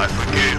I forgive.